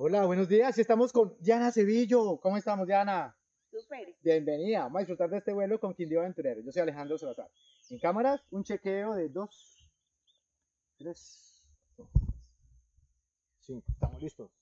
Hola, buenos días. Estamos con Diana Sevillo. ¿Cómo estamos, Diana? Súper. Bienvenida. Vamos a disfrutar de este vuelo con Quindío Aventurero. Yo soy Alejandro Salazar. En cámaras, un chequeo de dos, tres, cinco. Estamos listos.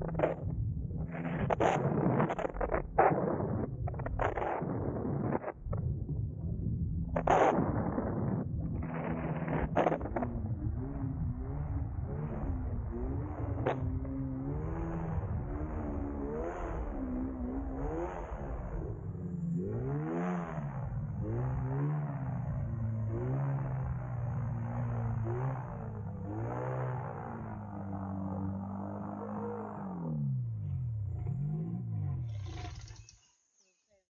you